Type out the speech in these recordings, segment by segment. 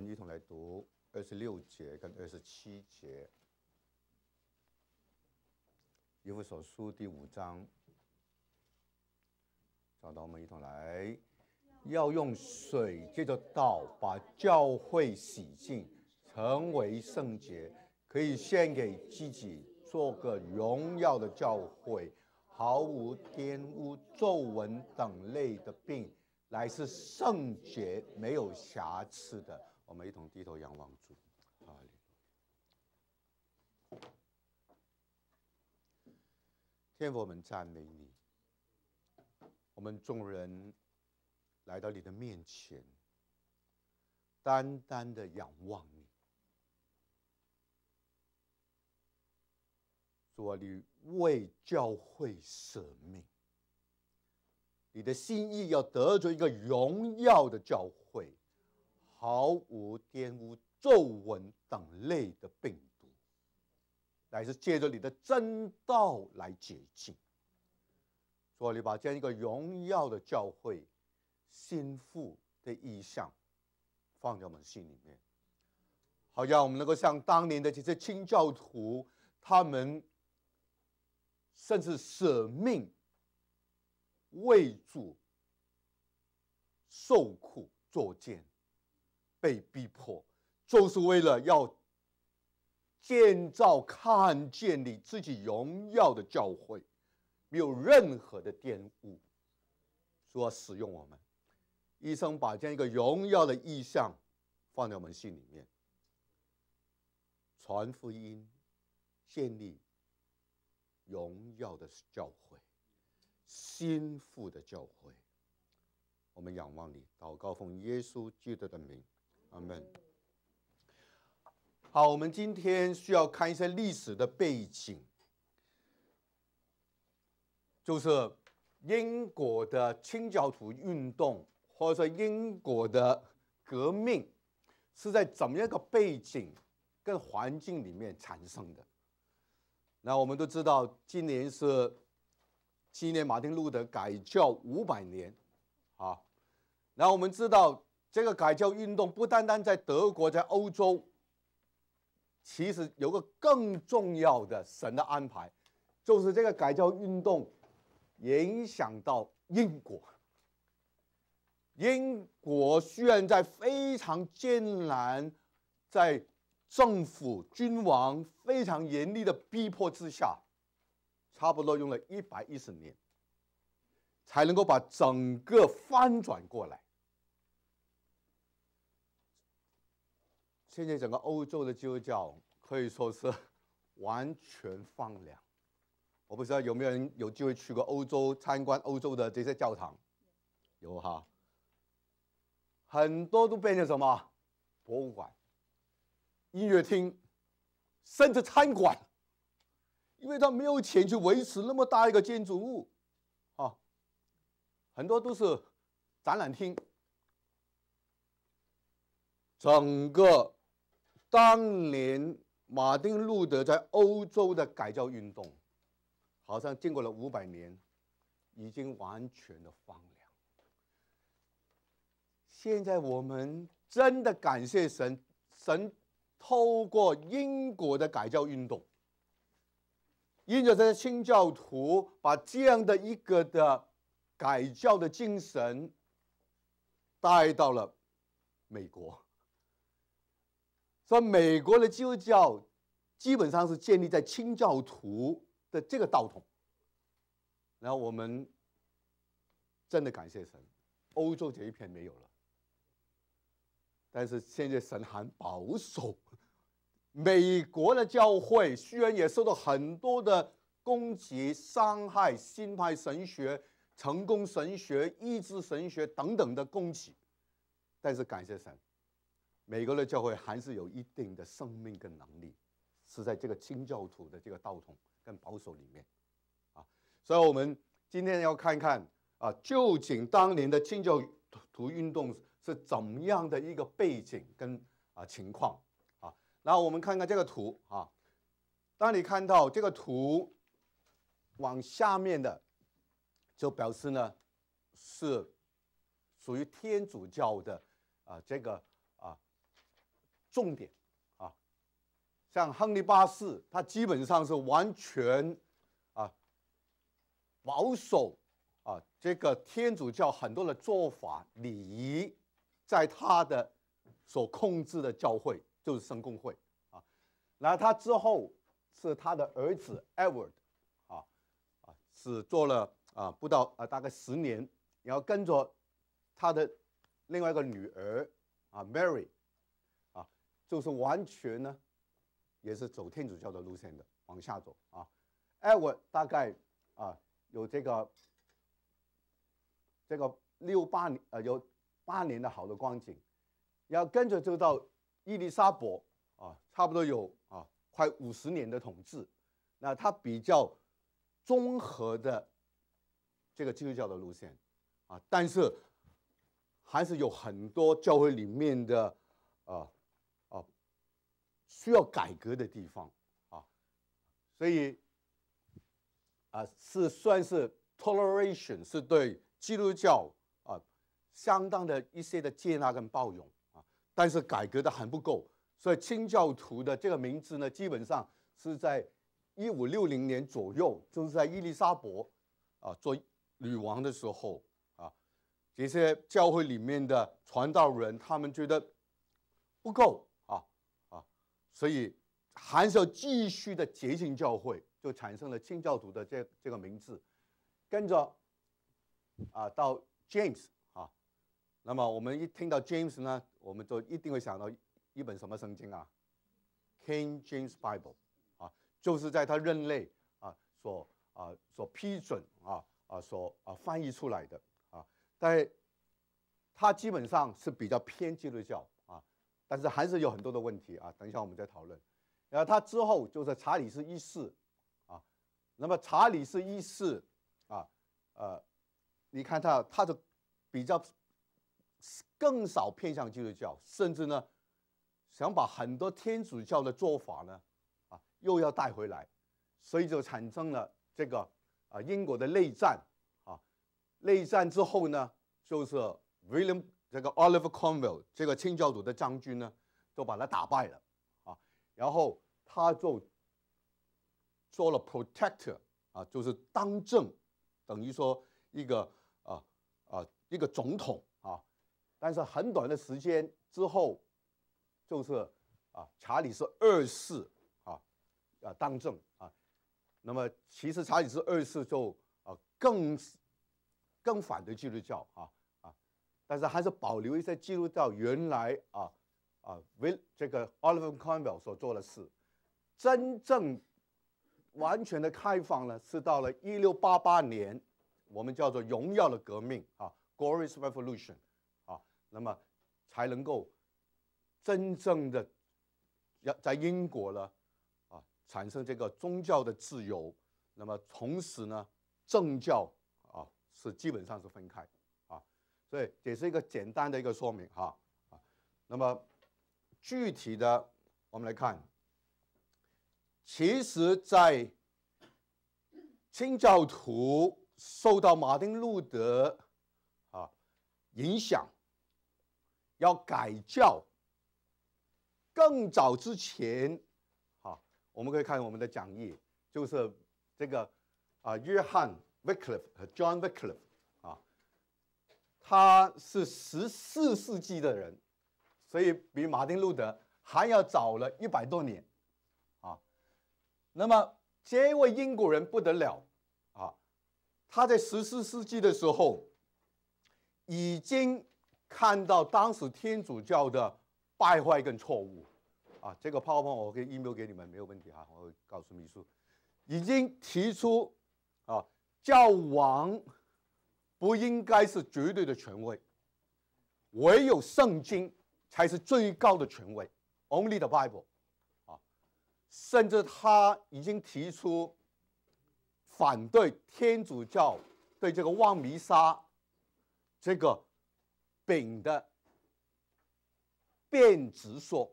们一同来读二十六节跟二十七节，以弗所书第五章，找到我们一同来，要用水借着道把教会洗净，成为圣洁，可以献给自己，做个荣耀的教会，毫无玷污、皱纹等类的病。乃是圣洁、没有瑕疵的。我们一同低头仰望主，哈利。天父，们赞美你。我们众人来到你的面前，单单的仰望你。主啊，你为教会舍命。你的心意要得着一个荣耀的教会，毫无玷污、皱纹等类的病毒，乃是借着你的真道来洁净。所以你把这样一个荣耀的教会心腹的意象放在我们心里面，好让我们能够像当年的这些清教徒，他们甚至舍命。为主受苦作践，被逼迫，就是为了要建造看见你自己荣耀的教会，没有任何的玷污，说使用我们，医生把这样一个荣耀的意象放在我们心里面，传福音，建立荣耀的教会。心腹的教会，我们仰望你，祷告奉耶稣基督的名，阿门。好，我们今天需要看一些历史的背景，就是英国的清教徒运动，或者说英国的革命，是在怎么样一个背景跟环境里面产生的？那我们都知道，今年是。纪念马丁路德改教五百年，啊，然后我们知道这个改教运动不单单在德国，在欧洲，其实有个更重要的神的安排，就是这个改教运动影响到英国。英国虽然在非常艰难，在政府君王非常严厉的逼迫之下。差不多用了一百一十年，才能够把整个翻转过来。现在整个欧洲的基督教可以说是 完全放凉。我不知道有没有人有机会去过欧洲参观欧洲的这些教堂？有哈，很多都变成什么博物馆、音乐厅，甚至餐馆。因为他没有钱去维持那么大一个建筑物，啊，很多都是展览厅。整个当年马丁路德在欧洲的改教运动，好像经过了五百年，已经完全的荒凉。现在我们真的感谢神，神透过英国的改教运动。因着这些清教徒把这样的一个的改教的精神带到了美国，说美国的基督教基本上是建立在清教徒的这个道统。然后我们真的感谢神，欧洲这一片没有了，但是现在神还保守。美国的教会虽然也受到很多的攻击、伤害，新派神学、成功神学、意志神学等等的攻击，但是感谢神，美国的教会还是有一定的生命跟能力，是在这个清教徒的这个道统跟保守里面，啊，所以我们今天要看看啊，究竟当年的清教徒运动是怎么样的一个背景跟啊情况啊。然后我们看看这个图啊，当你看到这个图往下面的，就表示呢是属于天主教的啊这个重点啊。像亨利八世，他基本上是完全啊保守啊这个天主教很多的做法礼仪，在他的所控制的教会就是圣公会啊。然后他之后是他的儿子 Edward 啊啊是做了啊不到啊大概十年，然后跟着他的另外一个女儿啊 Mary。就是完全呢，也是走天主教的路线的，往下走啊。哎，我大概啊有这个这个六八年呃有八年的好的光景，然后跟着就到伊丽莎伯啊，差不多有啊快五十年的统治，那他比较综合的这个基督教的路线啊，但是还是有很多教会里面的啊。需要改革的地方啊，所以啊是算是 toleration 是对基督教啊相当的一些的接纳跟包容啊，但是改革的还不够，所以清教徒的这个名字呢，基本上是在一五六零年左右，就是在伊丽莎白啊做女王的时候啊，这些教会里面的传道人他们觉得不够。所以还是要继续的洁净教会，就产生了清教徒的这这个名字。跟着啊，到 James 啊，那么我们一听到 James 呢，我们就一定会想到一本什么圣经啊？King James Bible 啊，就是在他任内啊所啊所批准啊啊所啊翻译出来的啊，但他基本上是比较偏基督教。但是还是有很多的问题啊，等一下我们再讨论。然后他之后就是查理斯一世，啊，那么查理斯一世，啊，呃，你看他他的比较更少偏向基督教，甚至呢想把很多天主教的做法呢，啊，又要带回来，所以就产生了这个啊英国的内战，啊，内战之后呢就是威廉。这个 Oliver Cromwell 这个清教徒的将军呢，都把他打败了，啊，然后他就做了 Protector 啊，就是当政，等于说一个啊啊一个总统啊，但是很短的时间之后，就是啊查理是二世啊啊当政啊，那么其实查理是二世就啊更更反对基督教啊。但是还是保留一些记录到原来啊啊为这个 Oliver Cromwell 所做的事，真正完全的开放呢，是到了一六八八年，我们叫做荣耀的革命啊，Glorious Revolution 啊，那么才能够真正的要在英国呢啊产生这个宗教的自由，那么同时呢政教啊是基本上是分开。所以这是一个简单的一个说明哈啊，那么具体的我们来看，其实，在清教徒受到马丁路德啊影响，要改教，更早之前啊，我们可以看我们的讲义，就是这个啊约翰 Wycliffe 和 John Wycliffe。他是十四世纪的人，所以比马丁路德还要早了一百多年，啊，那么这位英国人不得了，啊，他在十四世纪的时候，已经看到当时天主教的败坏跟错误，啊，这个泡泡我可以 email 给你们没有问题哈，我会告诉秘书，已经提出啊，教王。不应该是绝对的权威，唯有圣经才是最高的权威，Only the Bible，啊，甚至他已经提出反对天主教对这个望弥撒这个饼的变质说，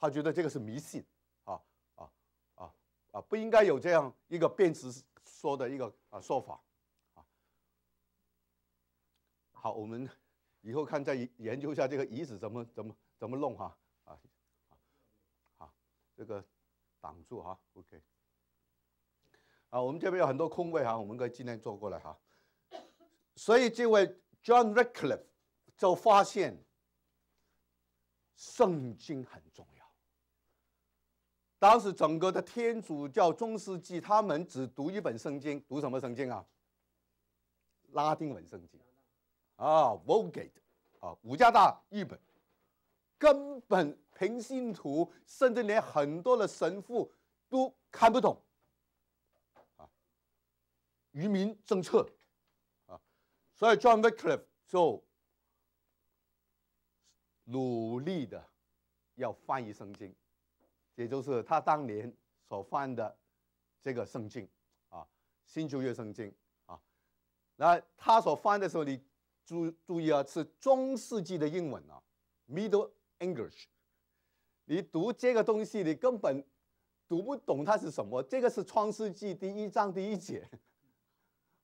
他觉得这个是迷信，啊啊啊啊，不应该有这样一个变质说的一个啊说法。好，我们以后看再研究一下这个椅子怎么怎么怎么弄哈啊好！这个挡住哈，OK。啊，我们这边有很多空位哈，我们可以尽量坐过来哈。所以这位 John Radcliffe 就发现圣经很重要。当时整个的天主教中世纪，他们只读一本圣经，读什么圣经啊？拉丁文圣经啊，Vulgate 啊，五加大译本，根本平信徒甚至连很多的神父都看不懂。渔民政策，啊，所以 John Wycliffe 就努力的要翻译圣经，也就是他当年所翻的这个圣经，啊，新旧约圣经，啊，那他所翻的时候，你注注意啊，是中世纪的英文啊，Middle English，你读这个东西，你根本读不懂它是什么，这个是创世纪第一章第一节。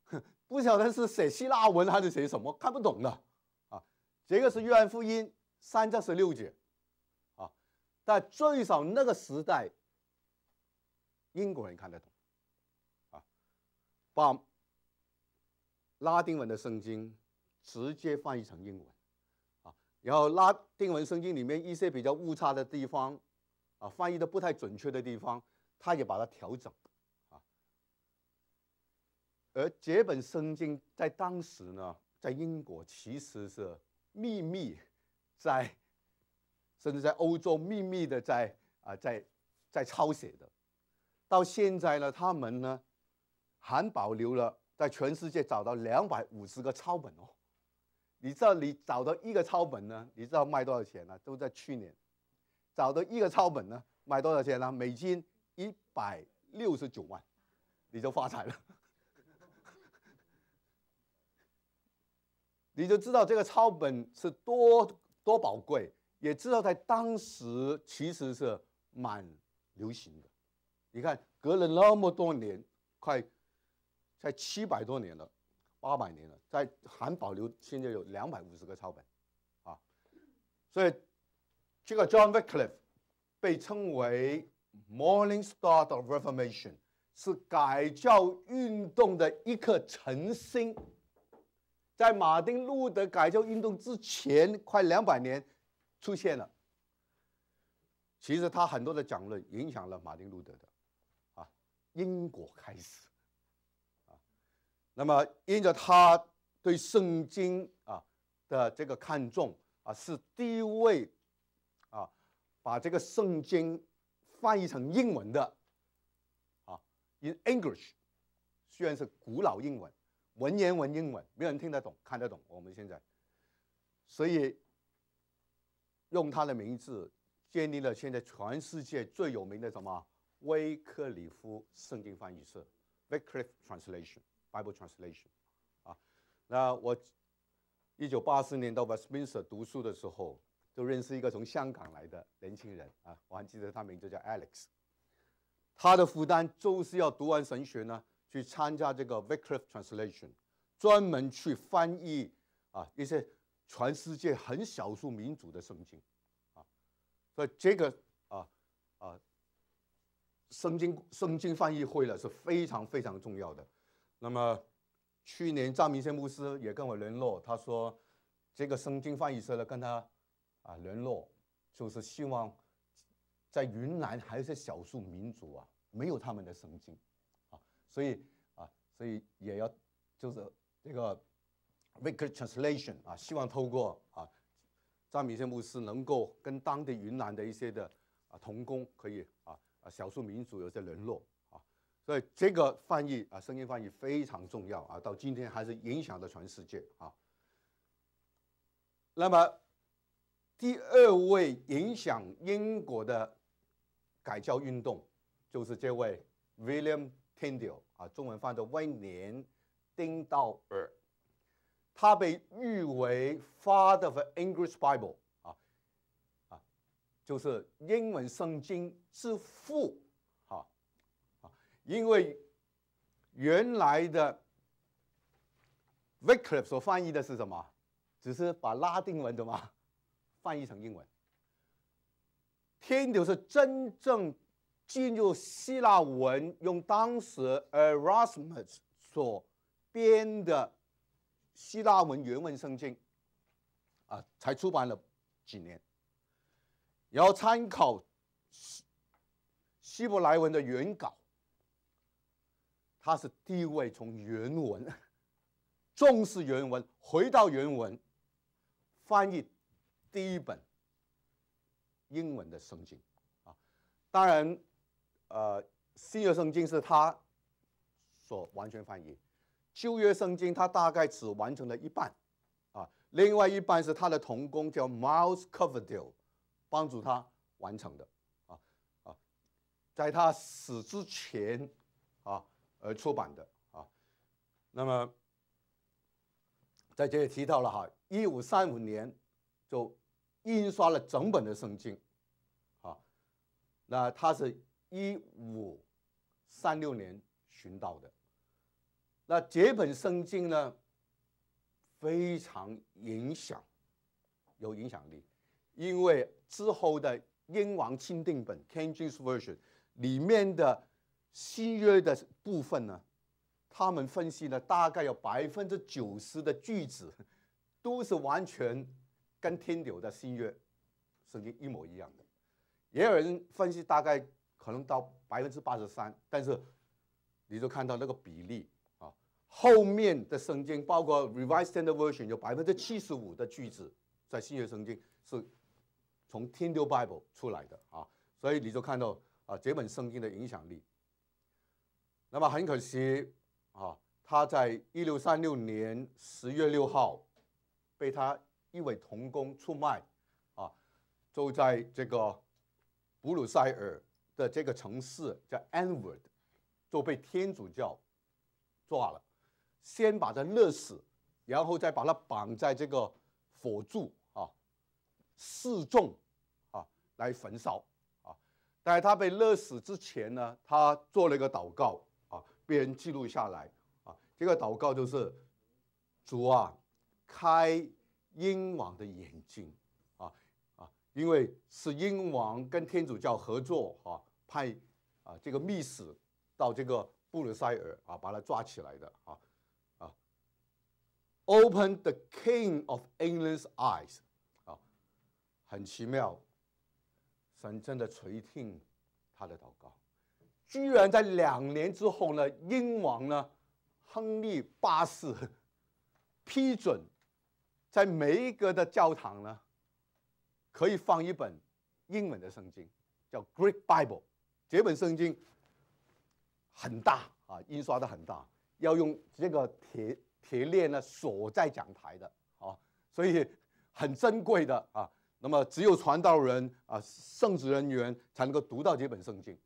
不晓得是写希腊文还是写什么，看不懂的，啊，这个是约翰福音三章十六节，啊，但最少那个时代，英国人看得懂，啊，把拉丁文的圣经直接翻译成英文，啊，然后拉丁文圣经里面一些比较误差的地方，啊，翻译的不太准确的地方，他也把它调整。而这本圣经在当时呢，在英国其实是秘密，在甚至在欧洲秘密的在啊在在抄写的，到现在呢，他们呢还保留了在全世界找到两百五十个抄本哦。你知道你找到一个抄本呢，你知道卖多少钱呢？都在去年找到一个抄本呢，卖多少钱呢？美金一百六十九万，你就发财了。你就知道这个抄本是多多宝贵，也知道在当时其实是蛮流行的。你看，隔了那么多年，快才七百多年了，八百年了，在还保留，现在有两百五十个抄本，啊，所以这个 John Wycliffe 被称为 Morning Star of Reformation，是改教运动的一颗晨星。在马丁路德改教运动之前，快两百年出现了。其实他很多的讲论影响了马丁路德的，啊，因果开始，那么因着他对圣经啊的这个看重啊，是第一位啊把这个圣经翻译成英文的，啊，in English，虽然是古老英文。文言文英文，没有人听得懂、看得懂。我们现在，所以用他的名字建立了现在全世界最有名的什么威克里夫圣经翻译社 （Wycliffe Translation Bible Translation） 啊。那我一九八四年到 Westminster 读书的时候，就认识一个从香港来的年轻人啊，我还记得他名字叫 Alex。他的负担就是要读完神学呢。去参加这个 Wycliffe Translation，专门去翻译啊一些全世界很少数民族的圣经，啊，所以这个啊啊圣经圣经翻译会了是非常非常重要的。那么去年张明先牧师也跟我联络，他说这个圣经翻译社呢跟他啊联络，就是希望在云南还有一些少数民族啊没有他们的圣经。啊所以啊，所以也要就是这个 v i c k translation 啊，希望透过啊张明先牧师能够跟当地云南的一些的啊童工可以啊啊少数民族有些联络，所以这个翻译啊声音翻译非常重要啊，到今天还是影响着全世界啊。那么第二位影响英国的改教运动就是这位 William Tyndale。啊，中文翻译的威廉丁道尔，他被誉为 Father of English Bible 啊啊，就是英文圣经之父，因为原来的 v i c k l i f 所翻译的是什么？只是把拉丁文的嘛翻译成英文。天主是真正进入希腊文，用当时 Erasmus 所编的希腊文原文圣经，啊，才出版了几年，然后参考希希伯来文的原稿，他是第一位从原文 重视原文，回到原文翻译第一本英文的圣经啊，当然。呃，新约圣经是他所完全翻译，旧约圣经他大概只完成了一半，啊，另外一半是他的同工叫 Miles Coverdale 帮助他完成的，啊啊，在他死之前啊而出版的啊，那么在这里提到了哈，一五三五年就印刷了整本的圣经，啊，那他是。一五三六年寻到的，那这本圣经呢，非常影响，有影响力，因为之后的英王钦定本 （King James Version） 里面的新约的部分呢，他们分析了大概有百分之九十的句子，都是完全跟天流的新约圣经一模一样的，也有人分析大概。可能到百分之八十三，但是你就看到那个比例啊，后面的圣经包括 Revised Standard Version 有百分之七十五的句子在新约圣经是从 Tyndale Bible 出来的啊，所以你就看到啊这本圣经的影响力。那么很可惜啊，他在一六三六年十月六号被他一位同工出卖啊，就在这个布鲁塞尔。的这个城市叫 Anward，就被天主教抓了，先把他勒死，然后再把他绑在这个火柱啊，示众啊来焚烧啊。但是他被勒死之前呢，他做了一个祷告被人记录下来啊。这个祷告就是主啊，开英王的眼睛啊啊。因为是英王跟天主教合作啊，派啊这个密使到这个布鲁塞尔啊，把他抓起来的啊啊。Open the King of England's eyes 啊，很奇妙，神真的垂听他的祷告，居然在两年之后呢，英王呢，亨利八世批准在每一个的教堂呢。可以放一本英文的圣经，叫《Greek Bible》。这本圣经很大啊，印刷的很大，要用这个铁铁链呢锁在讲台的啊，所以很珍贵的啊。那么只有传道人啊、圣职人员才能够读到这本圣经，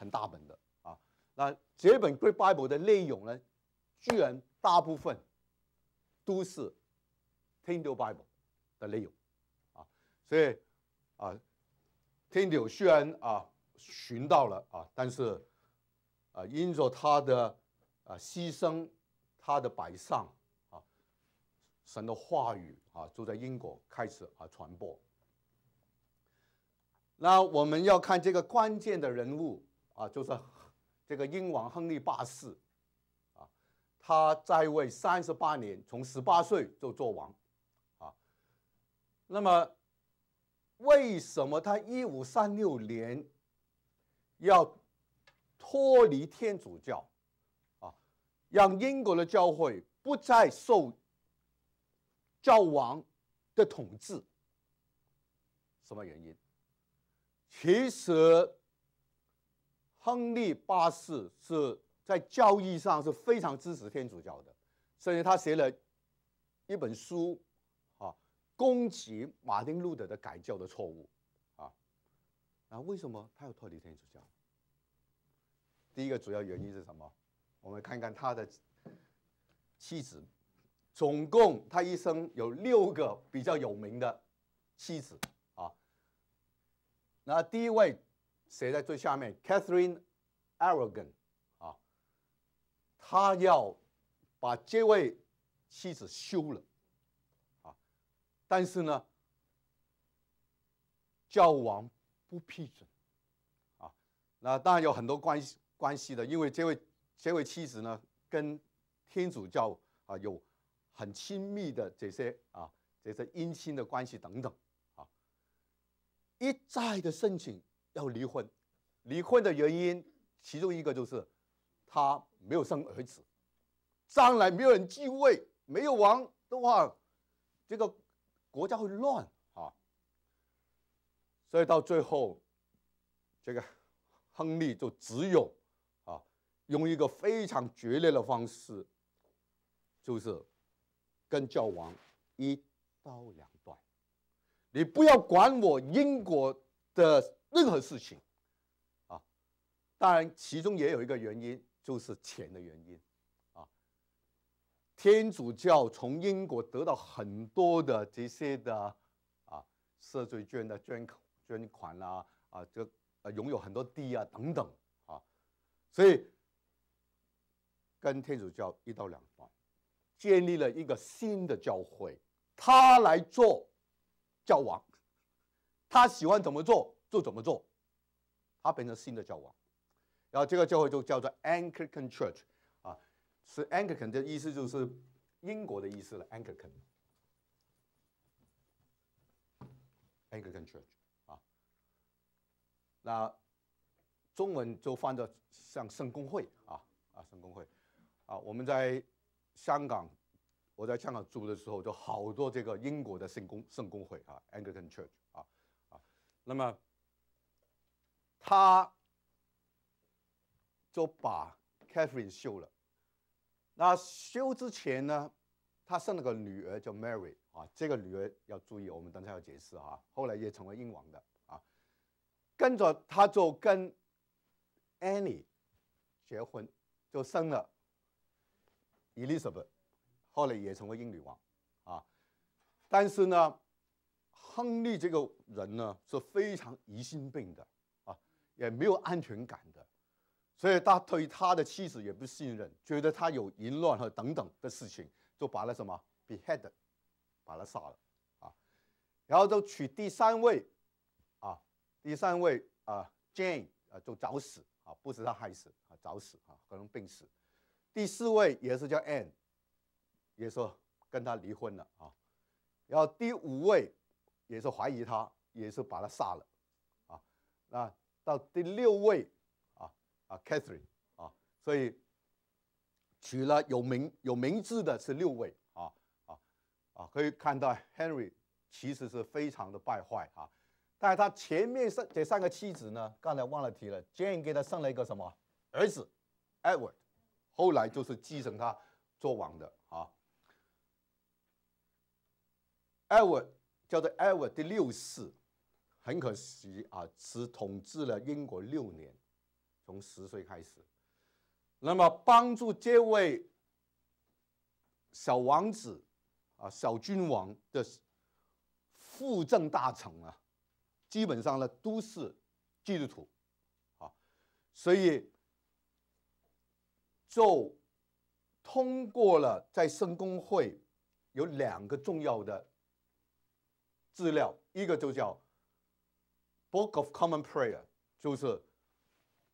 很大本的啊。那这本《Great Bible》的内容呢，居然大部分都是《Tindal Bible》的内容啊。所以，啊，Tindo 虽然啊寻到了啊，但是，啊，因着他的啊牺牲，他的摆上啊，神的话语啊，就在英国开始啊传播。那我们要看这个关键的人物啊，就是 这个英王亨利八世啊，他在位三十八年，从十八岁就做王啊，那么。为什么他一五三六年要脱离天主教啊，让英国的教会不再受教王的统治？什么原因？其实，亨利八世是在教义上是非常支持天主教的，所以他写了一本书。啊攻击马丁路德的改教的错误，啊，那为什么他要脱离天主教？第一个主要原因是什么？我们看看他的妻子，总共他一生有六个比较有名的妻子啊。那第一位写在最下面，Catherine Aragon 啊，他要把这位妻子休了。啊但是呢，教王不批准，啊，那当然有很多关系关系的，因为这位这位妻子呢，跟天主教啊有很亲密的这些啊这些姻亲的关系等等啊，一再的申请要离婚，离婚的原因其中一个就是他没有生儿子，将来没有人继位，没有王的话，这个国家会乱啊，所以到最后这个。亨利就只有啊，用一个非常决裂的方式，就是跟教王一刀两断。你不要管我英国的任何事情啊！当然，其中也有一个原因，就是钱的原因啊。天主教从英国得到很多的这些的啊赦罪券的捐款捐款啦啊这。啊，拥有很多地啊，等等啊，所以跟天主教一刀两断，建立了一个新的教会，他来做教王，他喜欢怎么做就怎么做，他变成新的教王，然后这个教会就叫做 Anglican Church 啊，是 Anglican 的意思就是英国的意思了，Anglican，Anglican Church 啊。那中文就翻的像圣公会啊啊圣公会。啊，我们在香港，我在香港住的时候，就好多这个英国的圣公圣公会啊，Anglican Church 啊啊，那么他就把 Catherine 休了。那休之前呢，他生了个女儿叫 Mary 啊，这个女儿要注意，我们等下要解释啊，后来也成为英王的啊。跟着他就跟 Annie 结婚，就生了 Elizabeth，后来也成为英女王啊。但是呢，亨利这个人呢是非常疑心病的，也没有安全感的，所以他对他的妻子也不信任，觉得他有淫乱和等等的事情，就把他什么 behead，把他杀了啊，然后就娶第三位啊。第三位啊，Jane 啊，就早死啊，不是他害死啊，早死啊，可能病死。第四位也是叫 Anne，也说跟他离婚了啊。然后第五位也是怀疑他，也是把他杀了啊。那到第六位啊啊，Catherine 啊，所以娶了有名有名字的是六位啊啊啊，可以看到 Henry 其实是非常的败坏啊。但是他前面生这三个妻子呢，刚才忘了提了，Jane 给他生了一个什么儿子，Edward，后来就是继承他做王的啊。Edward 叫做 Edward 第六世，很可惜啊，只统治了英国六年，从十岁开始。那么帮助这位小王子啊，小君王的辅政大臣啊。基本上呢都是基督徒，啊，所以就通过了在圣公会有两个重要的资料，一个就叫《Book of Common Prayer》，就是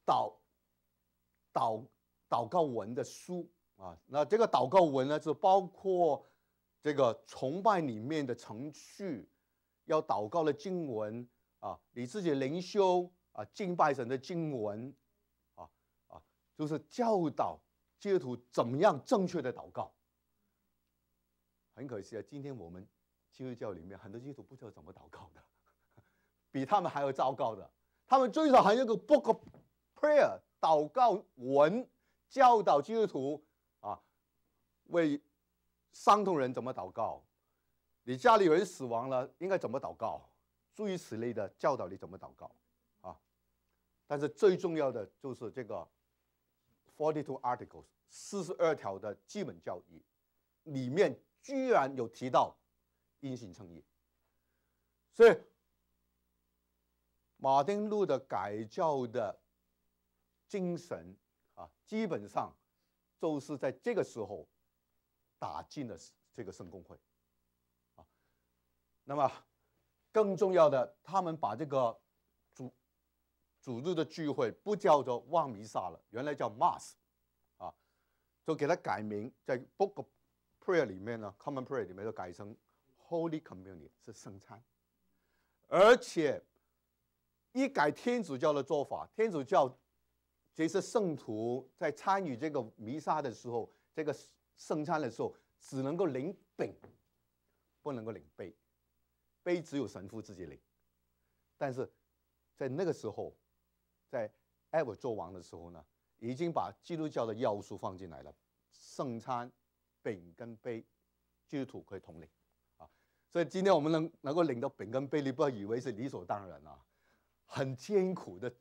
祷祷祷告文的书啊。那这个祷告文呢，就包括这个崇拜里面的程序，要祷告的经文。啊，你自己灵修啊，敬拜神的经文，啊啊，就是教导基督徒怎么样正确的祷告。很可惜啊，今天我们基督教里面很多基督徒不知道怎么祷告的，比他们还要糟糕的。他们最少还有个 Book of Prayer 祷告文，教导基督徒啊，为伤痛人怎么祷告，你家里有人死亡了，应该怎么祷告。诸如此类的教导你怎么祷告啊？但是最重要的就是这个 Forty Two Articles 四十二条的基本教义里面居然有提到因信称义，所以马丁路的改教的精神啊，基本上都是在这个时候打进了这个圣公会啊，那么。更重要的，他们把这个主主日的聚会不叫做望弥撒了，原来叫 Mass，啊，就给它改名，在 Book of Prayer 里面呢，Common Prayer 里面就改成 Holy Communion 是圣餐，而且一改天主教的做法，天主教这些圣徒在参与这个弥撒的时候，这个圣餐的时候，只能够领饼，不能够领。杯，杯只有神父自己领，但是在那个时候，在艾尔做王的时候呢，已经把基督教的要素放进来了，圣餐。饼跟杯，基督徒可以同领啊，所以今天我们能能够领到饼跟杯，你不要以为是理所当然啊，很艰苦的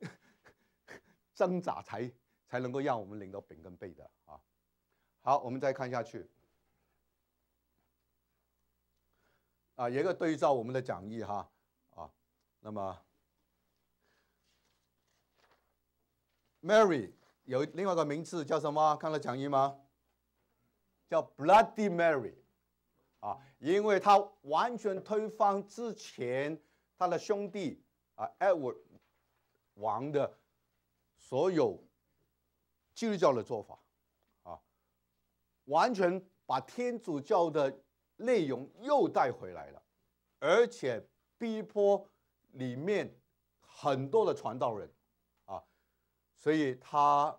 挣扎才才能够让我们领到饼跟贝的啊。好，我们再看下去啊，一个对照我们的讲义哈啊，那么 Mary 有另外一个名字叫什么？看了讲义吗？叫 Bloody Mary，啊，因为他完全推翻之前他的兄弟啊 Edward 王的所有基督教的做法，啊，完全把天主教的内容又带回来了，而且逼迫里面很多的传道人，啊，所以他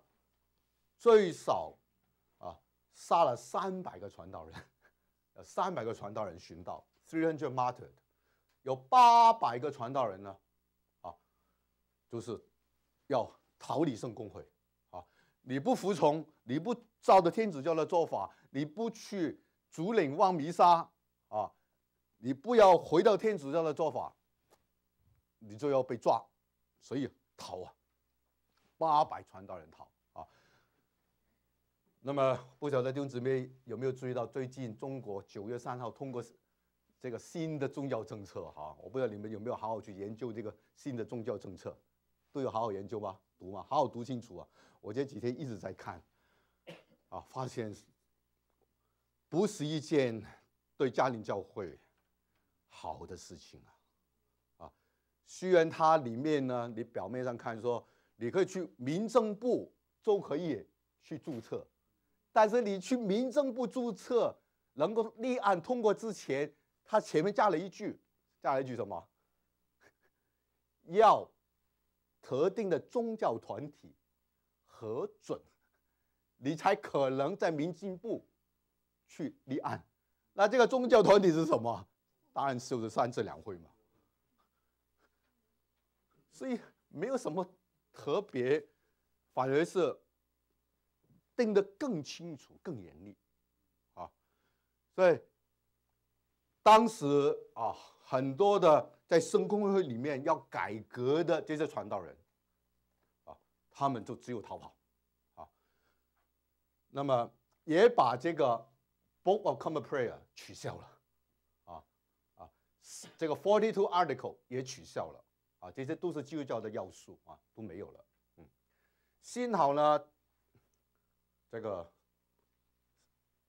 最少啊。杀了三百个传道人，呃，三百个传道人寻道，three hundred martyred，有八百个传道人呢，就是要逃离圣公会，啊，你不服从，你不照着天主教的做法，你不去主领望弥撒，啊，你不要回到天主教的做法，你就要被抓，所以逃啊，八百传道人逃啊。那么不晓得弟兄姊妹有没有注意到，最近中国九月三号通过这个新的宗教政策哈？我不知道你们有没有好好去研究这个新的宗教政策，都有好好研究吗？读吗？好好读清楚啊！我这几天一直在看，啊，发现不是一件对家庭教会好的事情啊！啊，虽然它里面呢，你表面上看说你可以去民政部都可以去注册。但是你去民政部注册，能够立案通过之前，他前面加了一句，加了一句什么？要特定的宗教团体核准，你才可能在民政部去立案。那这个宗教团体是什么？当然就是三次两会嘛。所以没有什么特别，反而是。定得更清楚、更严厉，啊，所以当时啊，很多的在圣公会里面要改革的这些传道人，啊，他们就只有逃跑，啊，那么也把这个 Book of Common Prayer 取消了，啊啊，这个 Forty Two Article 也取消了，啊，这些都是基督教的要素啊，都没有了，嗯，幸好呢。这个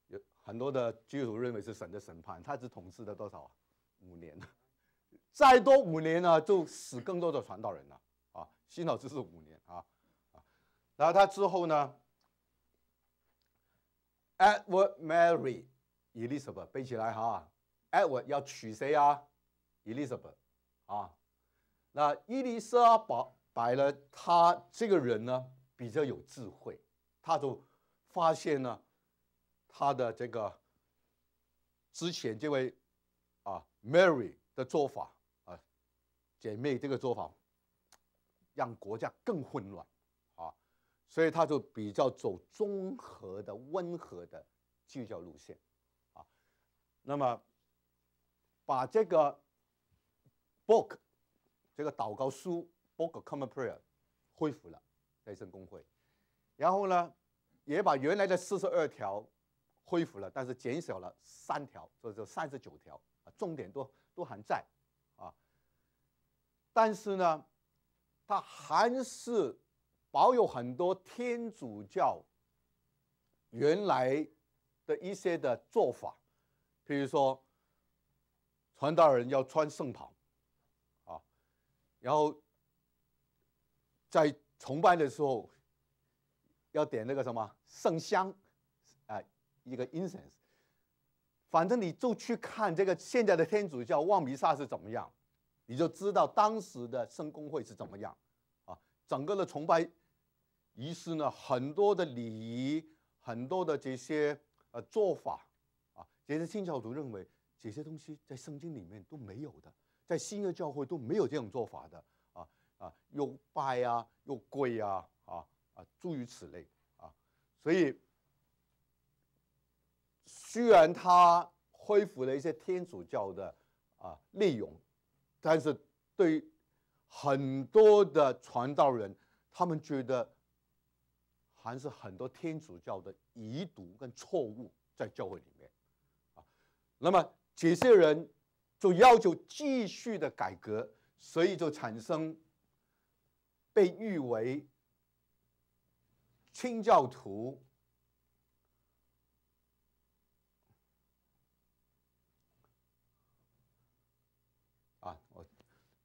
有很多的基督徒认为是神的审判，他只统治了多少？五年，再多五年呢，就死更多的传道人了啊！幸好只是五年啊啊！然后他之后呢，Edward Mary Elizabeth 背起来哈，Edward 要娶谁啊？Elizabeth 啊，那伊丽莎白白了，他这个人呢比较有智慧，他就。发现呢，他的这个之前这位啊 Mary 的做法，姐妹这个做法，让国家更混乱啊，所以他就比较走综合的、温和的基督教路线啊。那么把这个 book 这个祷告书 Book of Common Prayer 恢复了在圣公会，然后呢？也把原来的四十二条恢复了，但是减少了三条，所以说三十九条啊，重点都都还在啊。但是呢，他还是保有很多天主教原来的一些的做法，比如说传道人要穿圣袍啊，然后在崇拜的时候要点那个什么圣香，啊，一个 incense。反正你就去看这个现在的天主教望弥撒是怎么样，你就知道当时的圣公会是怎么样，啊，整个的崇拜仪式呢，很多的礼仪，很多的这些呃做法，啊，这些新教徒认为这些东西在圣经里面都没有的，在新的教会都没有这种做法的，啊啊，又拜啊，又跪啊，啊啊，诸如此类，啊，所以。虽然他恢复了一些天主教的啊内容，但是对很多的传道人，他们觉得还是很多天主教的遗毒跟错误在教会里面啊。那么这些人就要求继续的改革，所以就产生被誉为清教徒。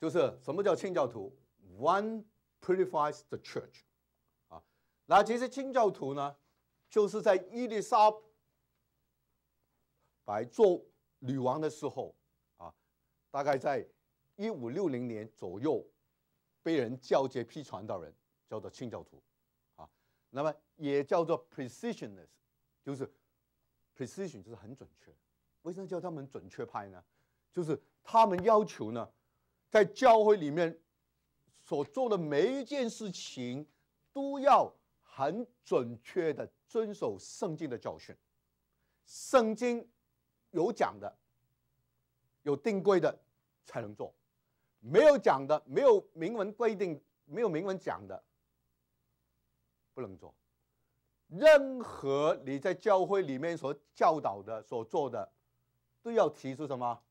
就是什么叫清教徒？One purifies the church，啊，那其实清教徒呢，就是在伊丽莎白做女王的时候，啊，大概在一五六零年左右，被人叫这批传道人叫做清教徒，啊，那么也叫做 precisionist，就是 precision 就是很准确。为什么叫他们准确派呢？就是他们要求呢。在教会里面所做的每一件事情，都要很准确的遵守圣经的教训。圣经有讲的、有定规的才能做，没有讲的、没有明文规定、没有明文讲的不能做。任何你在教会里面所教导的、所做的，都要提出什么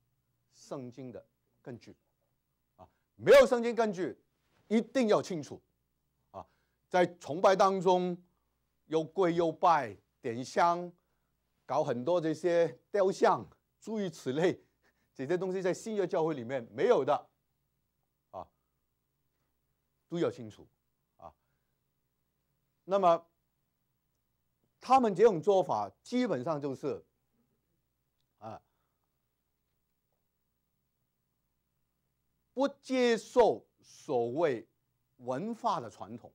圣经的根据。没有圣经根据，一定要清楚，啊，在崇拜当中又跪又拜、点香，搞很多这些雕像，诸如此类，这些东西在新约教会里面没有的，啊，都要清楚，啊，那么他们这种做法基本上就是，啊。不接受所谓文化的传统，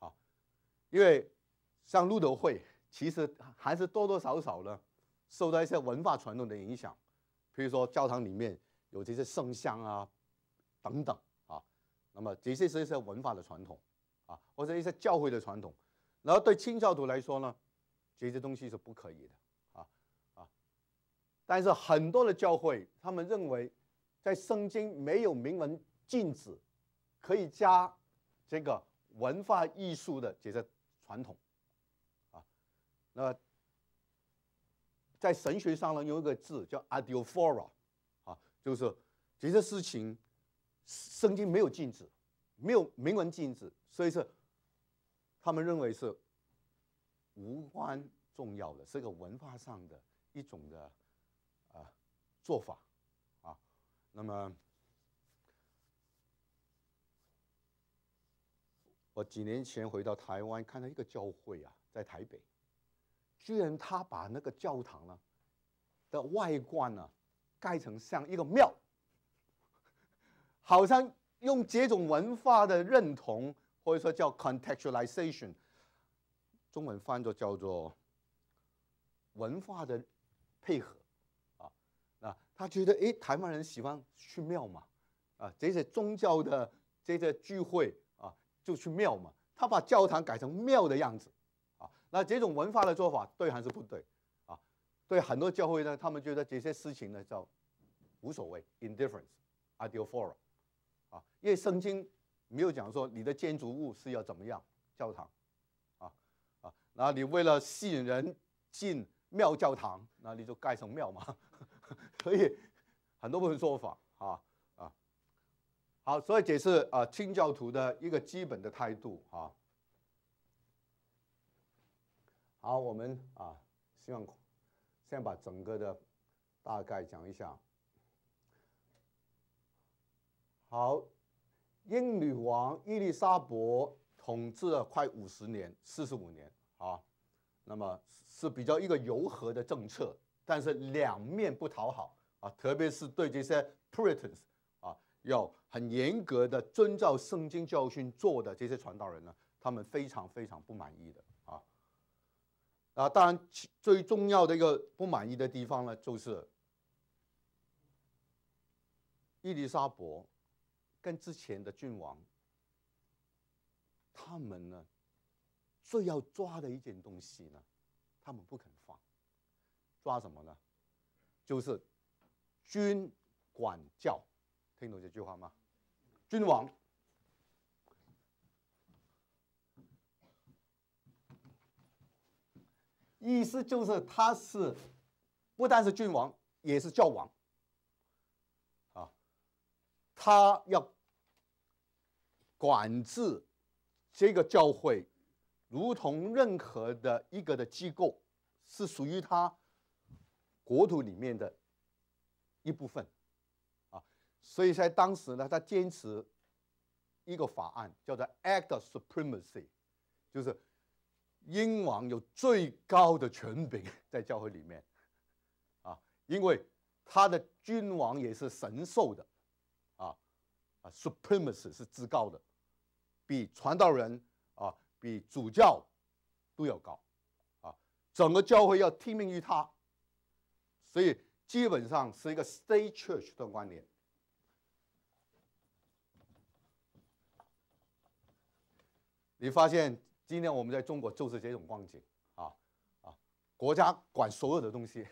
啊，因为像路德会，其实还是多多少少呢受到一些文化传统的影响，比如说教堂里面有这些圣像啊等等。啊，那么这些是一些文化的传统。啊，或者一些教会的传统，然后对清教徒来说呢，这些东西是不可以的。啊啊，但是很多的教会他们认为。在圣经没有明文禁止，可以加这个文化艺术的这些传统，啊，那在神学上呢，有一个字叫 adiaphora，啊，就是这些事情，圣经没有禁止，没有明文禁止，所以是他们认为是无关重要的，是一个文化上的一种的啊做法。那么，我几年前回到台湾，看到一个教会啊，在台北，居然他把那个教堂呢的外观呢盖成像一个庙，好像用这种文化的认同，或者说叫 contextualization，中文翻作叫做文化的配合。啊他觉得，哎，台湾人喜欢去庙嘛，啊，这些宗教的这些聚会啊，就去庙嘛。他把教堂改成庙的样子，啊，那这种文化的做法对还是不对？啊，对很多教会呢，他们觉得这些事情呢叫无所谓，indifference, ideal for，啊，因为圣经没有讲说你的建筑物是要怎么样，教堂，啊啊，然后你为了吸引人进庙教堂，那你就盖成庙嘛。所以很多不同说法啊啊，好，所以解释啊清教徒的一个基本的态度啊。好，我们啊希望先把整个的大概讲一下。好，英女王伊丽莎白统治了快五十年，四十五年啊，那么是比较一个柔和的政策，但是两面不讨好啊，特别是对这些 Puritans 啊，要很严格的遵照圣经教训做的这些传道人呢，他们非常非常不满意的啊。啊，当然最重要的一个不满意的地方呢，就是伊丽莎白。跟之前的君王，他们呢最要抓的一件东西呢，他们不肯。抓什么呢？就是君管教，听懂这句话吗？君王，意思就是他是不但是君王，也是教王啊。他要管制这个教会，如同任何的一个的机构，是属于他国土里面的一部分啊。所以在当时呢，他坚持一个法案，叫做 Act of Supremacy，就是英王有最高的权柄在教会里面啊，因为他的君王也是神授的。啊啊，supremacy 是至高的，比传道人啊，比主教都要高，啊，整个教会要听命于他，所以基本上是一个 state church 的观念。你发现今天我们在中国就是这种光景啊啊，国家管所有的东西，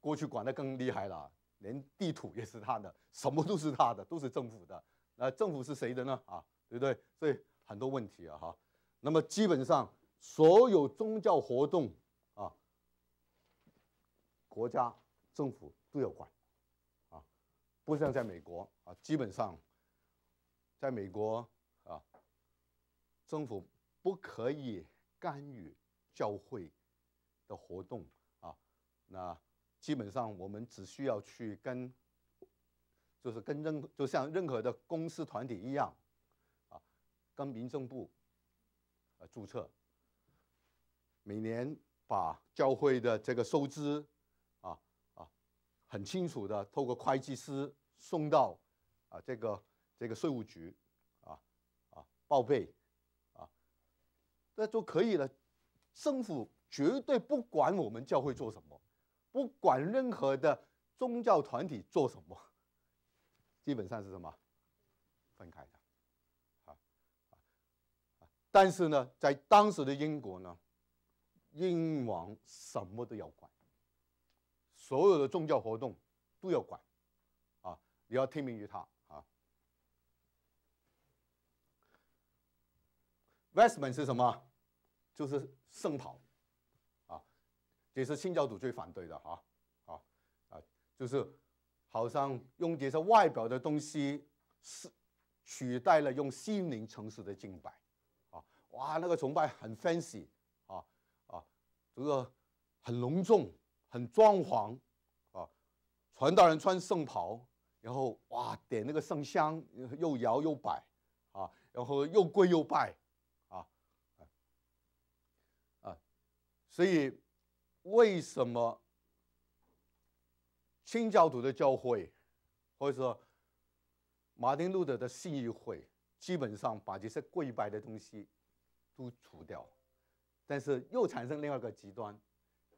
过去管的更厉害了。连地图也是他的，什么都是他的，都是政府的。那政府是谁的呢？啊，对不对？所以很多问题啊，哈。那么基本上所有宗教活动，国家政府都要管，啊，不像在美国啊，基本上在美国啊，政府不可以干预教会的活动啊，那。基本上我们只需要去跟，就是跟任就像任何的公司团体一样，啊，跟民政部，呃注册，每年把教会的这个收支，很清楚的透过会计师送到，啊这个这个税务局，啊啊报备，啊，那就可以了。政府绝对不管我们教会做什么。不管任何的宗教团体做什么，基本上是什么分开的，啊！但是呢，在当时的英国呢，英王什么都要管，所有的宗教活动都要管，啊，你要听命于他啊。Westman 是什么？就是圣袍。这是清教徒最反对的哈，啊啊，就是好像用这些外表的东西是取代了用心灵诚实的敬拜，啊哇，那个崇拜很 fancy 啊啊，这个很隆重、很装潢啊，传道人穿圣袍，然后哇点那个圣香，又摇又摆啊，然后又跪又拜啊啊，所以。为什么清教徒的教会，或者说马丁路德的信义会，基本上把这些跪拜的东西都除掉，但是又产生另外一个极端，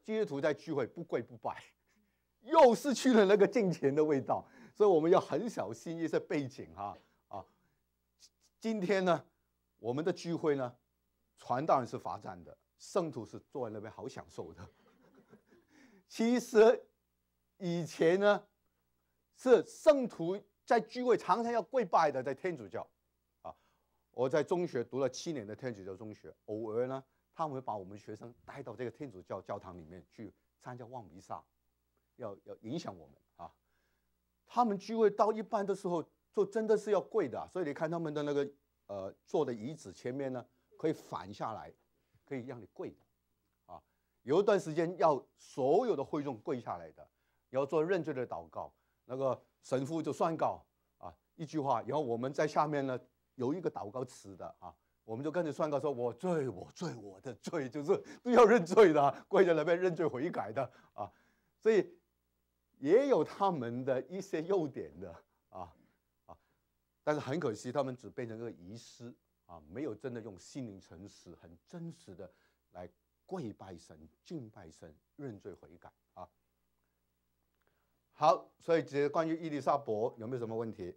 基督徒在聚会不跪不拜，又失去了那个敬虔的味道，所以我们要很小心一些背景哈啊。今天呢，我们的聚会呢，传道人是罚站的，圣徒是坐在那边好享受的。其实以前呢，是圣徒在聚会常常要跪拜的，在天主教啊。我在中学读了七年的天主教中学，偶尔呢，他们会把我们学生带到这个天主教教堂里面去参加望弥撒，要要影响我们啊。他们聚会到一半的时候，就真的是要跪的，所以你看他们的那个呃坐的椅子前面呢，可以反下来，可以让你跪的啊。有一段时间要所有的会众跪下来的，要做认罪的祷告，那个神父就宣告啊，一句话，然后我们在下面呢有一个祷告词的啊，我们就跟着宣告说：“我罪，我罪，我的罪，就是都要认罪的，跪在那边认罪悔改的啊。”所以也有他们的一些优点的啊啊，但是很可惜，他们只变成一个仪式啊，没有真的用心灵诚实、很真实的来跪拜神、敬拜神、认罪悔改啊。好，所以这关于伊丽莎白有没有什么问题？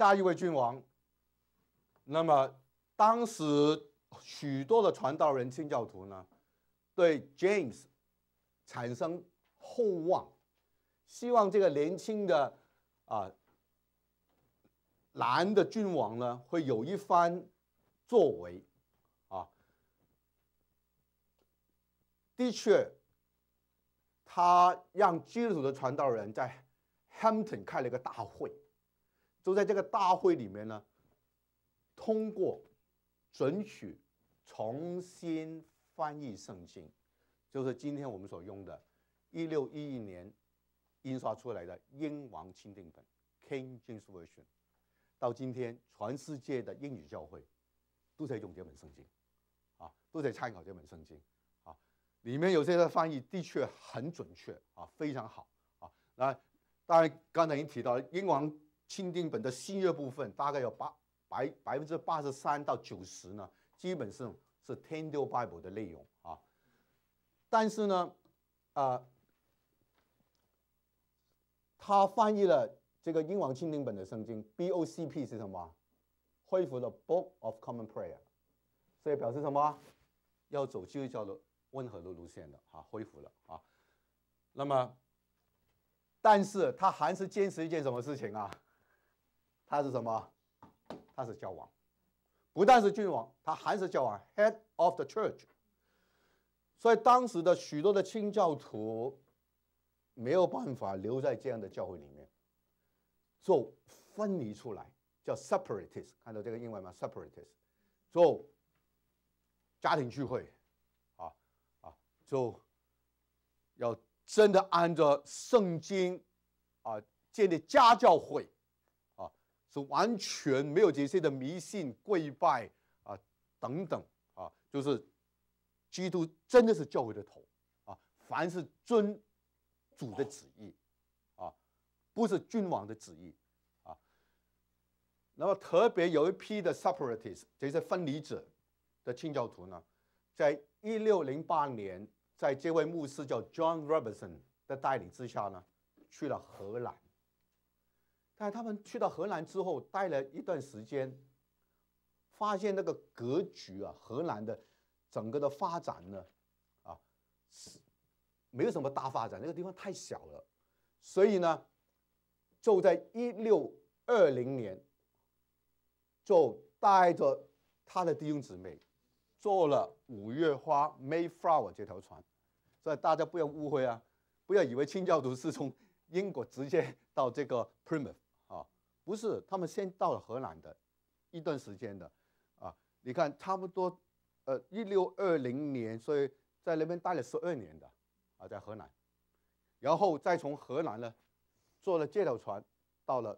下一位君王，那么当时许多的传道人、清教徒呢，对 James 产生厚望，希望这个年轻的啊男的君王呢，会有一番作为。啊的确，他让基督徒的传道人在 Hampton 开了一个大会，就在这个大会里面呢，通过准许重新翻译圣经，就是今天我们所用的1611年印刷出来的英王钦定本 King James Version，到今天全世界的英语教会都在用这本圣经，啊，都在参考这本圣经。啊里面有些的翻译的确很准确啊，非常好啊。那当然，刚才已经提到英王钦定本的新约部分，大概有八百百分之八十三到九十呢，基本上是 Tyndale Bible 的内容啊。但是呢，啊，他翻译了这个英王钦定本的圣经，BOCP 是什么？恢复了 Book of Common Prayer，所以表示什么？要走基督教的。温和的路线的啊，恢复了啊。那么，但是他还是坚持一件什么事情啊？他是什么？他是教王，不但是君王，他还是教王，Head of the Church。所以当时的许多的清教徒没有办法留在这样的教会里面，就分离出来，叫 Separatists。看到这个英文吗？Separatists，做家庭聚会。啊啊就要真的按照圣经啊建立家教会，是完全没有这些的迷信跪拜啊等等啊，就是基督真的是教会的头啊，凡是遵主的旨意啊，不是君王的旨意啊。那么特别有一批的 separatists，这些分离者的清教徒呢，在一六零八年。在这位牧师叫 John Robertson 的带领之下呢，去了荷兰。但他们去到荷兰之后，待了一段时间，发现那个格局啊，荷兰的整个的发展呢，啊，是没有什么大发展，那个地方太小了。所以呢，就在一六二零年，就带着他的弟兄姊妹，坐了五月花 Mayflower 这条船。所以大家不要误会啊，不要以为清教徒是从英国直接到这个 Plymouth，不是，他们先到了荷兰的一段时间的啊。你看，差不多呃一六二零年，所以在那边待了十二年的啊，在荷兰，然后再从荷兰呢坐了这条船到了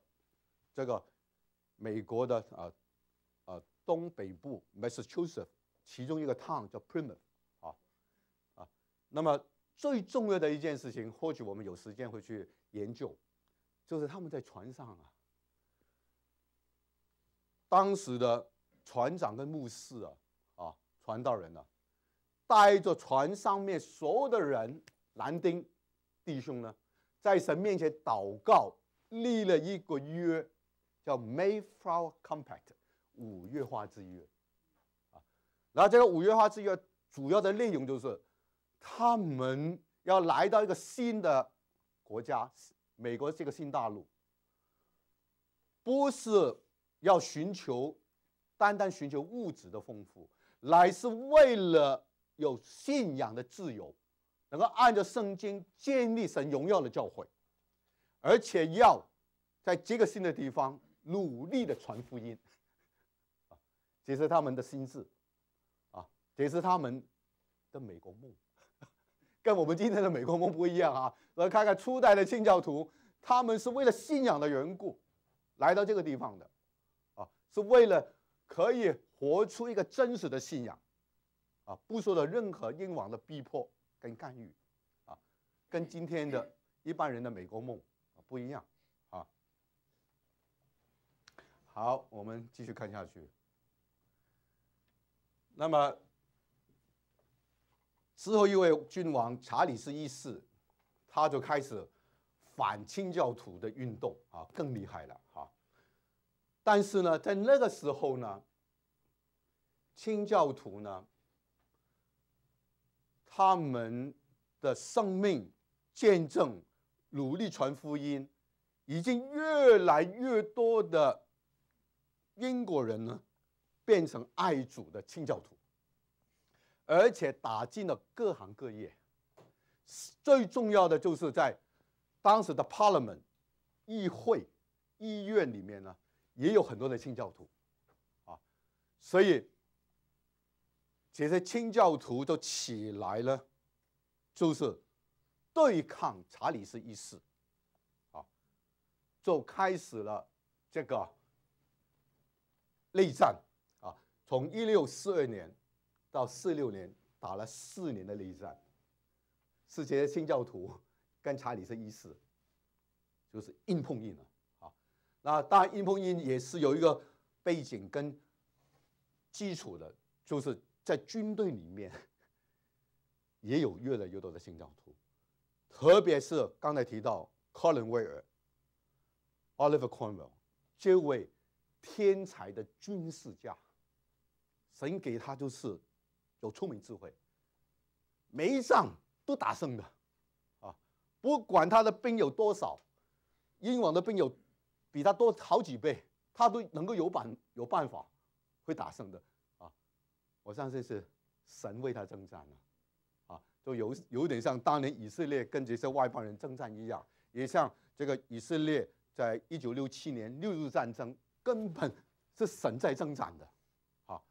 这个美国的啊啊东北部 Massachusetts 其中一个 town 叫 Plymouth。那么最重要的一件事情，或许我们有时间会去研究，就是他们在船上啊，当时的船长跟牧师啊，啊，传道人呢，带着船上面所有的人，男丁弟兄呢，在神面前祷告，立了一个约，叫 Mayflower Compact 五月花之约，啊，然后这个五月花之约主要的内容就是。他们要来到一个新的国家，美国这个新大陆，不是要寻求单单寻求物质的丰富，乃是为了有信仰的自由，能够按照圣经建立神荣耀的教会，而且要在这个新的地方努力的传福音，啊，这是他们的心智，啊，这是他们的美国梦。跟我们今天的美国梦不一样啊。来看看初代的清教徒，他们是为了信仰的缘故来到这个地方的，是为了可以活出一个真实的信仰，啊，不受到任何英王的逼迫跟干预，啊，跟今天的一般人的美国梦啊不一样，啊。好，我们继续看下去。那么。之后一位君王查理斯一世，他就开始反清教徒的运动啊，更厉害了哈。但是呢，在那个时候呢，清教徒呢，他们的生命见证、努力传福音，已经越来越多的英国人呢，变成爱主的清教徒。而且打进了各行各业，最重要的就是在当时的 Parliament 议会、医院里面呢，也有很多的清教徒，啊，所以这些清教徒都起来了，就是对抗查理斯一世，啊，就开始了这个内战，啊，从一六四二年。到四六年打了四年的内战，是这些清教徒跟查理斯一世就是硬碰硬了。那当然硬碰硬也是有一个背景跟基础的，就是在军队里面也有越来越多的新教徒，特别是刚才提到科林威尔、Oliver Cromwell 这位天才的军事家，神给他就是。有聪明智慧，每一仗都打胜的，啊，不管他的兵有多少，英王的兵有比他多好几倍，他都能够有办有办法会打胜的，啊，我相信是神为他征战了，啊，就有有点像当年以色列跟这些外邦人征战一样，也像这个以色列在一九六七年六日战争根本是神在征战的，啊，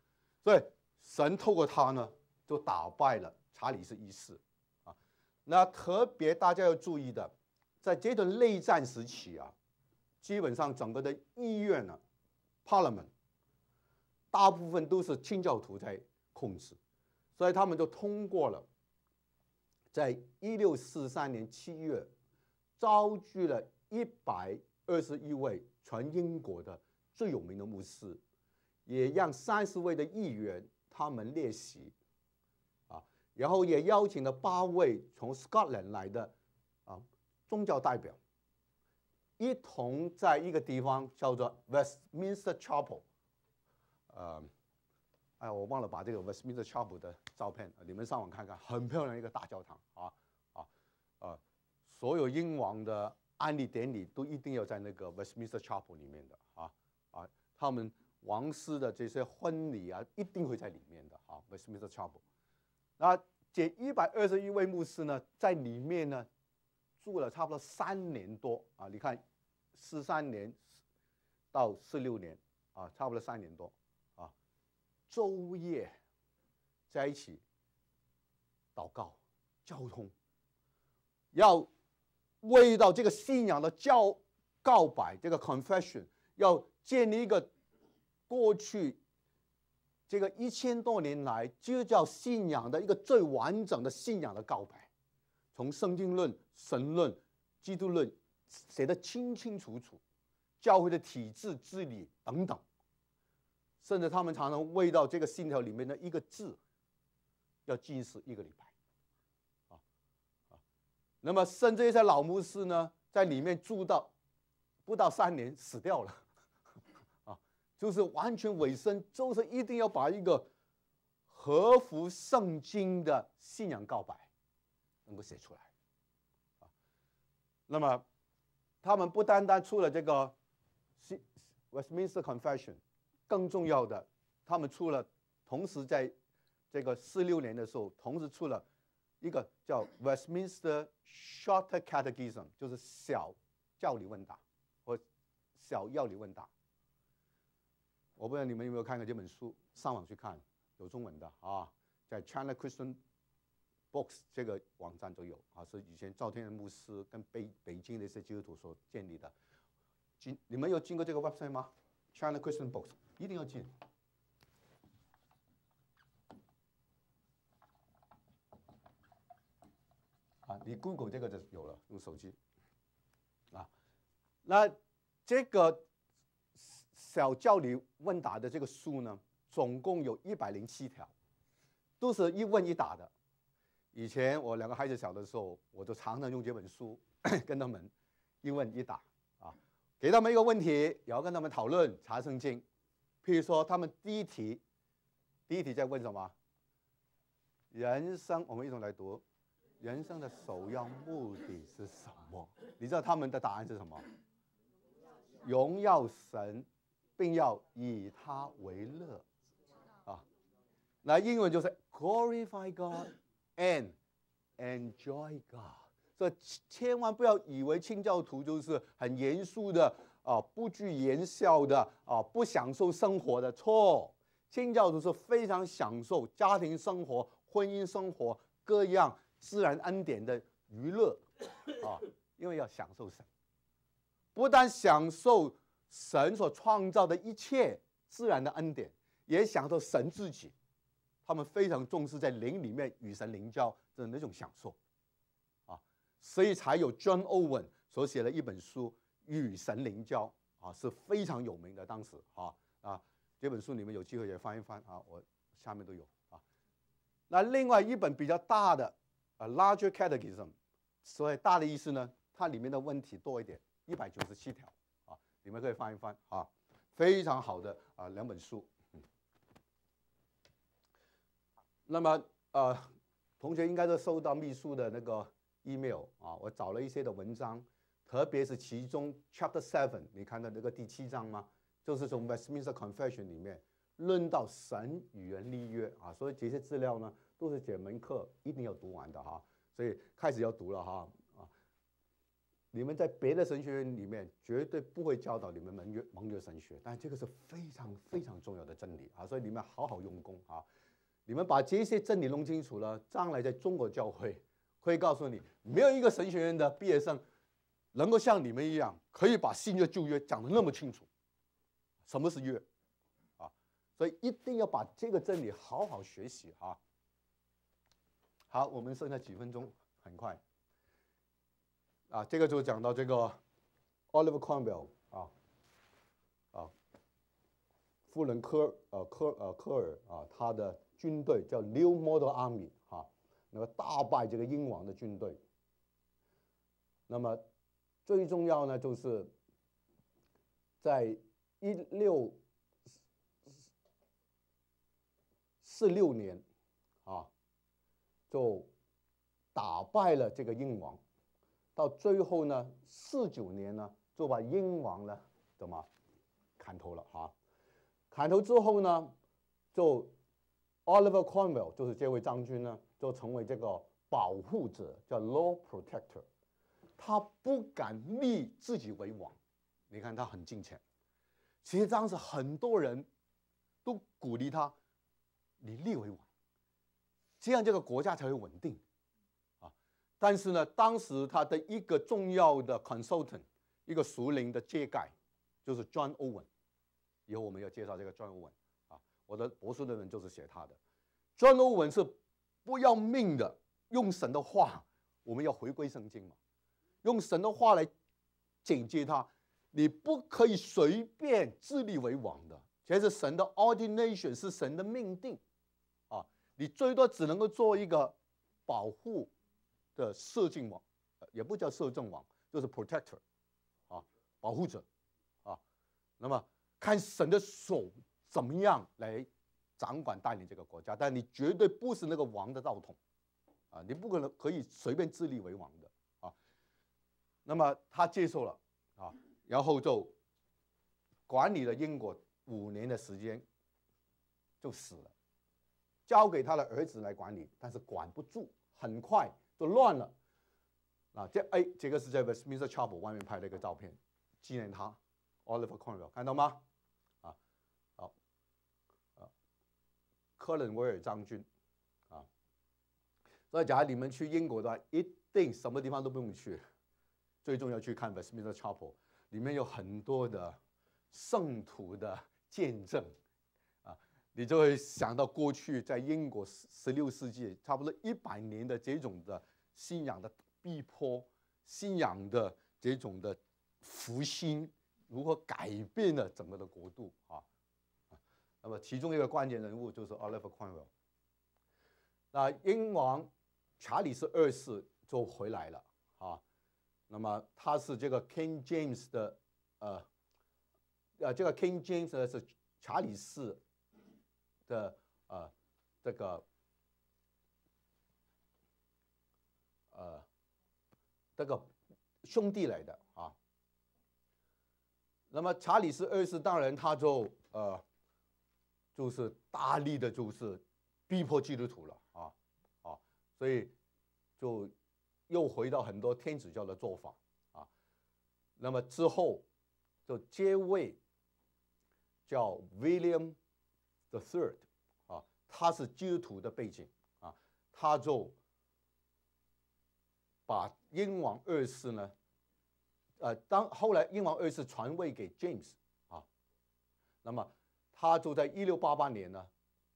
所以。神透过他呢，就打败了查理斯一世，啊，那特别大家要注意的，在这段内战时期啊，基本上整个的议院呢，Parliament，大部分都是清教徒在控制，所以他们就通过了，在一六四三年七月，召集了一百二十一位全英国的最有名的牧师，也让三十位的议员。他们列席，啊，然后也邀请了八位从 Scotland 来的啊宗教代表，一同在一个地方叫做 Westminster Chapel，呃，哎，我忘了把这个 Westminster Chapel 的照片，你们上网看看，很漂亮一个大教堂啊啊啊！所有英王的安利典礼都一定要在那个 Westminster Chapel 里面的啊啊，他们。王室的这些婚礼啊，一定会在里面的啊。Westminster Chapel，那这一百二十一位牧师呢，在里面呢住了差不多三年多啊。你看，四三年到四六年啊，差不多三年多啊，昼夜在一起祷告、交通，要为到这个信仰的教告白，这个 confession，要建立一个。过去这个一千多年来，就叫信仰的一个最完整的信仰的告白，从圣经论、神论、基督论写得清清楚楚，教会的体制、治理等等，甚至他们常常为到这个信条里面的一个字，要禁食一个礼拜，啊啊，那么甚至一些老牧师呢，在里面住到不到三年死掉了。啊就是完全委身，就是一定要把一个合乎圣经的信仰告白能够写出来啊。那么他们不单单出了这个《Westminster Confession》，更重要的，他们出了，同时在这个四六年的时候，同时出了一个叫《Westminster Shorter Catechism》，就是小教理问答或小要理问答。我不知道你们有没有看过这本书，上网去看，有中文的啊，在 China Christian Box 这个网站都有啊，是以前赵天仁牧师跟北北京的一些基督徒所建立的。经你们有经过这个 website 吗？China Christian Books 一定要进。啊，你 Google 这个就有了，用手机。啊，那这个小教理问答的这个书呢，总共有一百零七条，都是一问一答的。以前我两个孩子小的时候，我就常常用这本书 跟他们一问一答啊，给他们一个问题，也要跟他们讨论查圣经。譬如说，他们第一题，第一题在问什么？人生，我们一同来读。人生的首要目的是什么？你知道他们的答案是什么？荣耀神，并要以他为乐。啊，那英文就是 glorify God and enjoy God。所以千万不要以为清教徒就是很严肃的啊，不拘言笑的啊，不享受生活的。错，清教徒是非常享受家庭生活、婚姻生活各样。自然恩典的娱乐啊，因为要享受神，不但享受神所创造的一切自然的恩典，也享受神自己。他们非常重视在灵里面与神灵交的那种享受啊，所以才有 John Owen 所写的一本书《与神灵交》啊，是非常有名的。当时啊啊，这本书你们有机会也翻一翻啊，我下面都有啊。那另外一本比较大的。a larger catechism，所以大的意思呢，它里面的问题多一点，一百九十七条啊，你们可以翻一翻啊，非常好的啊两本书。那么呃，同学应该都收到秘书的那个 email 啊，我找了一些的文章，特别是其中 chapter seven，你看到那个第七章吗？就是从 Westminster Confession 里面论到神与人立约啊，所以这些资料呢。都是这门课一定要读完的哈，所以开始要读了哈啊！你们在别的神学院里面绝对不会教导你们蒙约蒙约神学，但这个是非常非常重要的真理啊！所以你们好好用功啊！你们把这些真理弄清楚了，将来在中国教会 可以告诉你，没有一个神学院的毕业生能够像你们一样，可以把新约旧约讲得那么清楚。什么是约啊？所以一定要把这个真理好好学习啊！好，我们剩下几分钟，很快。啊，这个就讲到这个 Oliver Cromwell 啊，啊，富人科呃科呃科尔啊，他的军队叫 New Model Army 哈，那么大败这个英王的军队。那么最重要呢，就是在一六四六年啊。就打败了这个英王，到最后呢，四九年呢，就把英王呢怎么砍头了哈？砍头之后呢，就 Oliver Cromwell 就是这位将军呢，就成为这个保护者，叫 Law Protector。他不敢立自己为王，你看他很敬虔。其实当时很多人都鼓励他，你立为王。这样这个国家才会稳定，啊！但是呢，当时他的一个重要的 consultant，一个熟龄的接盖，就是 John Owen。以后我们要介绍这个 John Owen，我的博士论文就是写他的。John Owen 是不要命的，用神的话，我们要回归圣经嘛，用神的话来警戒他，你不可以随便自立为王的，这是神的 ordination，是神的命定。啊你最多只能够做一个保护的摄政王，也不叫摄政王，就是 protector，啊，保护者，啊，那么看神的手怎么样来掌管带领这个国家，但你绝对不是那个王的道统，啊，你不可能可以随便自立为王的，啊，那么他接受了，啊，然后就管理了英国五年的时间，就死了。交给他的儿子来管理，但是管不住，很快就乱了。啊，这哎，这个是在 Westminster Chapel 外面拍的一个照片，纪念他，Oliver Cromwell，看到吗？啊，好，啊，科伦威尔将军，啊，所以，假如你们去英国的话，一定什么地方都不用去，最重要去看 Westminster Chapel，里面有很多的圣徒的见证，啊，你就会想到过去在英国十十六世纪差不多一百年的这种的信仰的逼迫，信仰的这种的复兴，如何改变了整个的国度。啊？那么其中一个关键人物就是 Oliver Cromwell，那英王。查理斯二世就回来了啊，那么他是这个 King James 的呃呃，这个 King James 是查理斯的呃这个呃这个兄弟来的啊。那么查理斯二世当然他就呃就是大力的就是逼迫基督徒了啊啊。所以，就又回到很多天主教的做法啊。那么之后，就接位叫 William the Third 啊，他是基督徒的背景啊，他就把英王二世呢，呃，当后来英王二世传位给 James 啊，那么他就在一六八八年呢，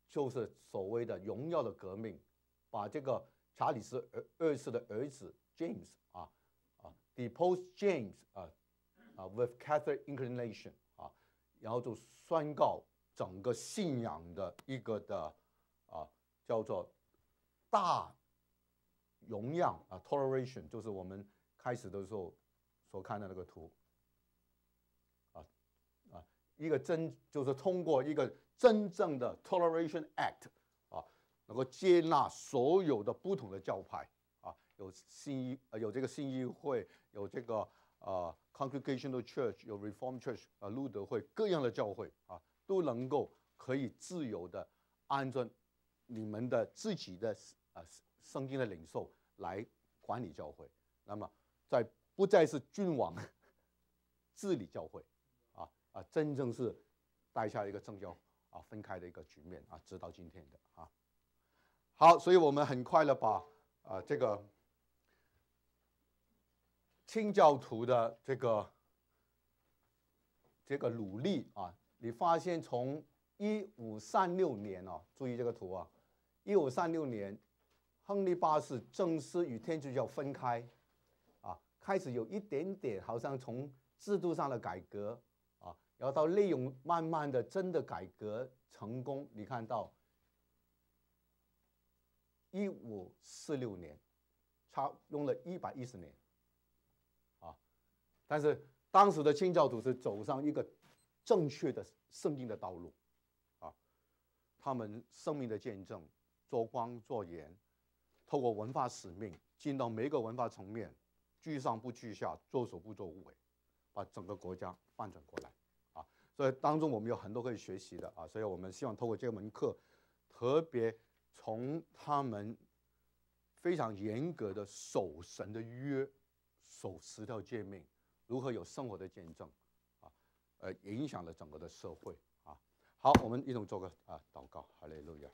就是所谓的荣耀的革命，把这个。查理斯二二世的儿子 James 啊啊，depose James 啊啊，with Catholic inclination 啊，然后就宣告整个信仰的一个的啊叫做大容量啊，toleration 就是我们开始的时候所看的那个图，一个真就是通过一个真正的 toleration act 啊。能够接纳所有的不同的教派啊，有新一呃有这个新议会，有这个呃 Congregational Church，有 Reform Church 啊，路德会各样的教会啊，都能够可以自由的按照你们的自己的呃圣经的领受来管理教会。那么在不再是君王治理教会啊，真正是带下一个政教啊分开的一个局面啊，直到今天的啊。好，所以我们很快的把啊这个清教徒的这个这个努力啊，你发现从一五三六年哦，注意这个图啊，一五三六年，亨利八世正式与天主教分开，啊，开始有一点点好像从制度上的改革，然后到内容慢慢的真的改革成功，你看到。一五四六年，差用了一百一十年，啊，但是当时的清教徒是走上一个正确的圣经的道路，啊，他们生命的见证，做光做盐，透过文化使命进到每一个文化层面，居上不居下，做首不做尾，把整个国家翻转过来，所以当中我们有很多可以学习的啊，所以我们希望透过这门课，特别。从他们非常严格的守神的约，守十条诫命，如何有生活的见证，啊，呃，影响了整个的社会啊。好，我们一同做个啊祷告，哈利路亚。